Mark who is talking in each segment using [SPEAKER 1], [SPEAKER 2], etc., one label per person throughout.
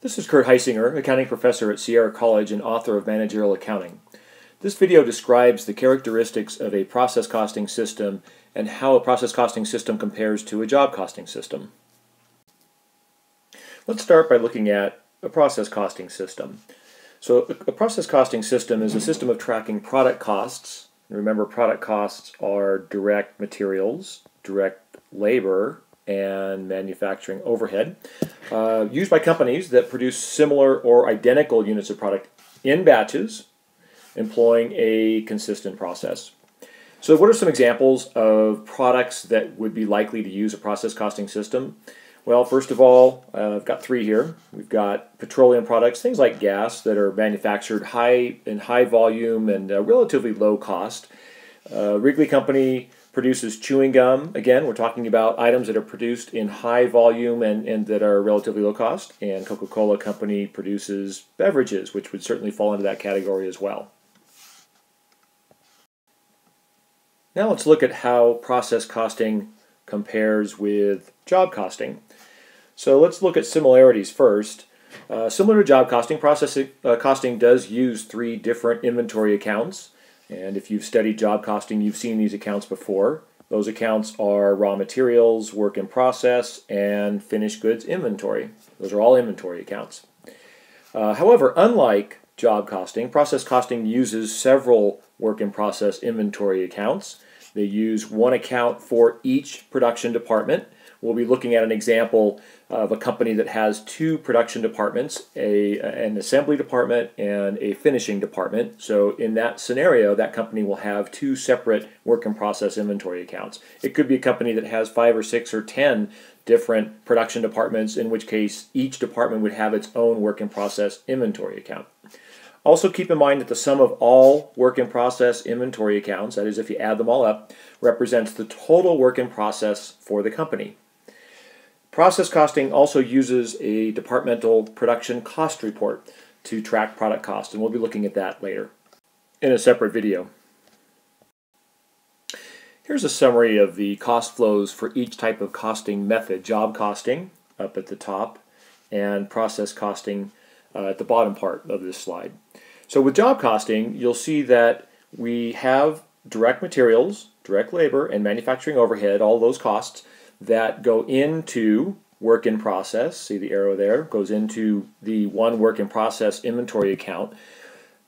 [SPEAKER 1] This is Kurt Heisinger, accounting professor at Sierra College and author of Managerial Accounting. This video describes the characteristics of a process costing system and how a process costing system compares to a job costing system. Let's start by looking at a process costing system. So a process costing system is a system of tracking product costs. Remember product costs are direct materials, direct labor, and manufacturing overhead uh, used by companies that produce similar or identical units of product in batches employing a consistent process. So what are some examples of products that would be likely to use a process costing system? Well, first of all, uh, I've got three here. We've got petroleum products, things like gas that are manufactured high in high volume and uh, relatively low cost. Uh, Wrigley Company produces chewing gum. Again, we're talking about items that are produced in high volume and, and that are relatively low cost. And Coca Cola Company produces beverages, which would certainly fall into that category as well. Now let's look at how process costing compares with job costing. So let's look at similarities first. Uh, similar to job costing, process uh, costing does use three different inventory accounts. And if you've studied job costing, you've seen these accounts before. Those accounts are raw materials, work in process, and finished goods inventory. Those are all inventory accounts. Uh, however, unlike job costing, process costing uses several work in process inventory accounts. They use one account for each production department We'll be looking at an example of a company that has two production departments, a, an assembly department and a finishing department. So in that scenario, that company will have two separate work in process inventory accounts. It could be a company that has five or six or ten different production departments, in which case each department would have its own work in process inventory account. Also keep in mind that the sum of all work in process inventory accounts, that is if you add them all up, represents the total work in process for the company. Process costing also uses a departmental production cost report to track product cost, and we'll be looking at that later in a separate video. Here's a summary of the cost flows for each type of costing method. Job costing up at the top and process costing uh, at the bottom part of this slide. So with job costing, you'll see that we have direct materials, direct labor, and manufacturing overhead, all those costs, that go into work in process. See the arrow there goes into the one work in process inventory account.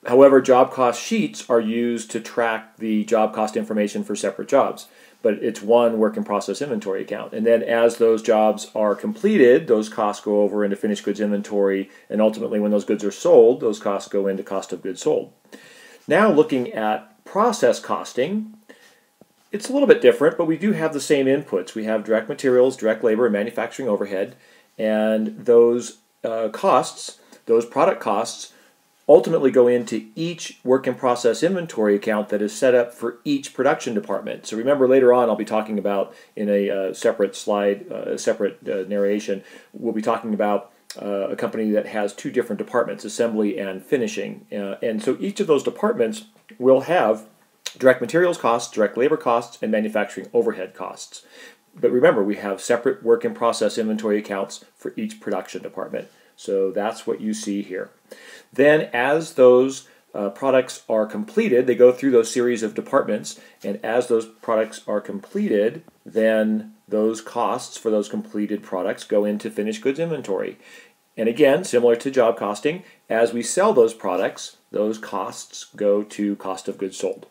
[SPEAKER 1] However, job cost sheets are used to track the job cost information for separate jobs, but it's one work in process inventory account. And then as those jobs are completed, those costs go over into finished goods inventory, and ultimately when those goods are sold, those costs go into cost of goods sold. Now looking at process costing, it's a little bit different, but we do have the same inputs. We have direct materials, direct labor, and manufacturing overhead, and those uh, costs, those product costs, ultimately go into each work in process inventory account that is set up for each production department. So remember later on I'll be talking about in a uh, separate slide, uh, separate uh, narration, we'll be talking about uh, a company that has two different departments, assembly and finishing. Uh, and so each of those departments will have direct materials costs, direct labor costs, and manufacturing overhead costs. But remember, we have separate work in process inventory accounts for each production department. So that's what you see here. Then as those uh, products are completed, they go through those series of departments, and as those products are completed, then those costs for those completed products go into finished goods inventory. And again, similar to job costing, as we sell those products, those costs go to cost of goods sold.